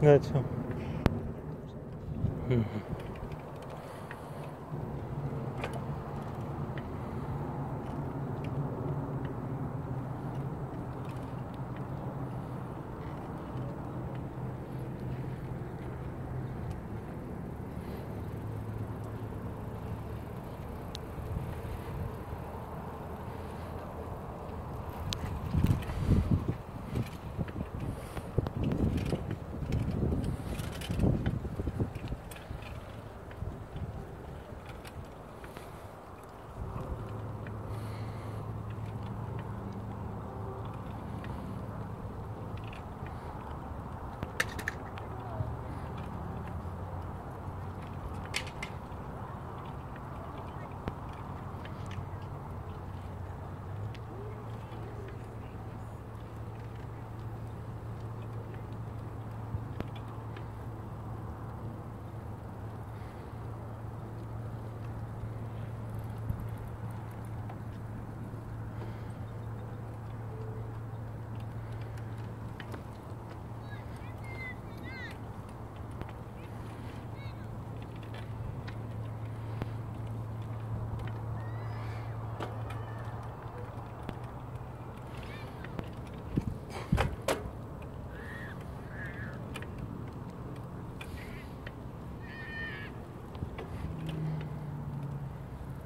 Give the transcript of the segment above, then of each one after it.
Да, чё? Мгм.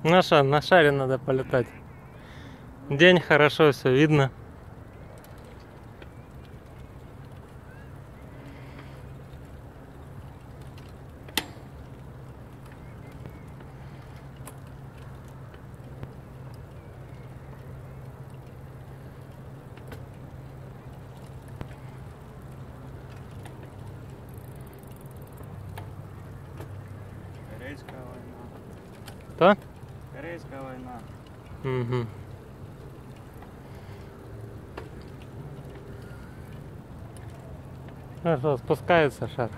На, ша- на шаре надо полетать. День хорошо, все видно. Корейская война. Что? Корейская война. Угу. Что, спускается шар.